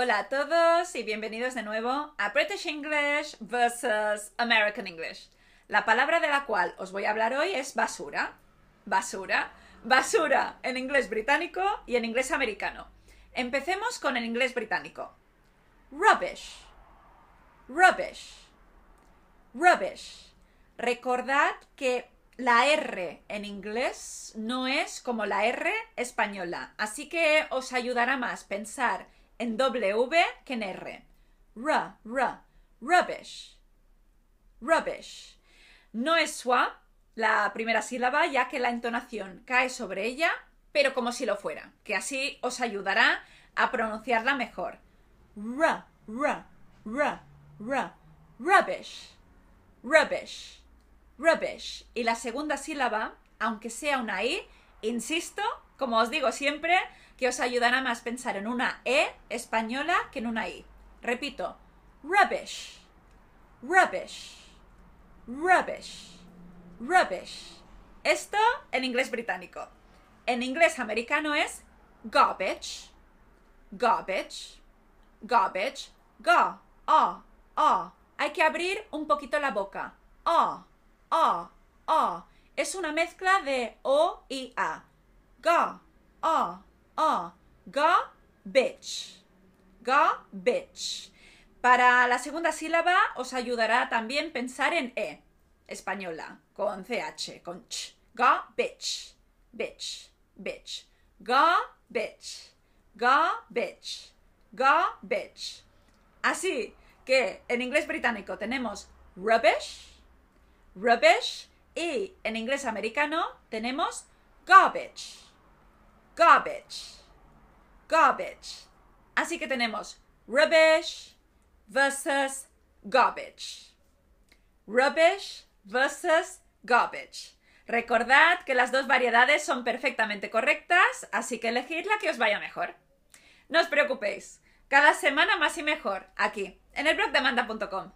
Hola a todos y bienvenidos de nuevo a British English versus American English. La palabra de la cual os voy a hablar hoy es basura. Basura. Basura en inglés británico y en inglés americano. Empecemos con el inglés británico. Rubbish. Rubbish. Rubbish. Recordad que la R en inglés no es como la R española, así que os ayudará más pensar en W que en R. R, R, rubbish. Rubbish. No es schwa la primera sílaba, ya que la entonación cae sobre ella, pero como si lo fuera, que así os ayudará a pronunciarla mejor. R, R, R, R, rubbish. Rubbish. Rubbish. Y la segunda sílaba, aunque sea una I, insisto, como os digo siempre, que os ayudará más pensar en una E española que en una I. Repito, rubbish, rubbish, rubbish, rubbish. Esto en inglés británico. En inglés americano es garbage, garbage, garbage, ga, ah, ah. Hay que abrir un poquito la boca. Ah, ah, ah. Es una mezcla de O y A. Ga, ah, ah. Garbage. Garbage. Para la segunda sílaba os ayudará también pensar en E, española, con CH, con ch. Garbage. Bitch. Bitch. Garbage. Garbage. Garbage. Así que en inglés británico tenemos rubbish, rubbish y en inglés americano tenemos garbage, garbage, garbage. Así que tenemos rubbish versus garbage. Rubbish versus garbage. Recordad que las dos variedades son perfectamente correctas, así que elegid la que os vaya mejor. No os preocupéis, cada semana más y mejor, aquí, en el blog de.